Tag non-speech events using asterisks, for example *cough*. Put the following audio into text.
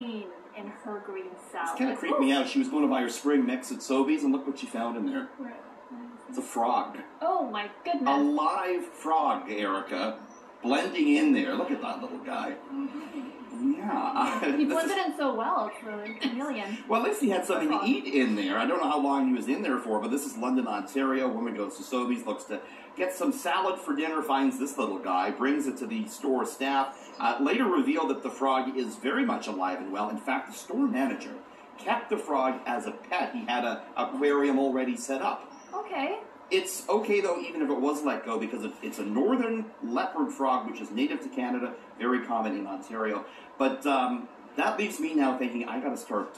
in her green salad. It's kind of creeped me out. She was going to buy her spring mix at Sobeys, and look what she found in there. It's a frog. Oh my goodness. A live frog, Erica, blending in there. Look at that little guy. Mm-hmm. Yeah. He blended *laughs* in so well. It's really a chameleon. Well, at least he had something to eat in there. I don't know how long he was in there for, but this is London, Ontario. Woman goes to Sobeys, looks to get some salad for dinner, finds this little guy, brings it to the store staff. Uh, later revealed that the frog is very much alive and well. In fact, the store manager kept the frog as a pet. He had an aquarium already set up. Okay. It's okay though, even if it was let go, because it's a northern leopard frog, which is native to Canada, very common in Ontario. But um, that leaves me now thinking I got to start. Uh,